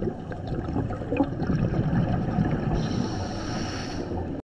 Thank you.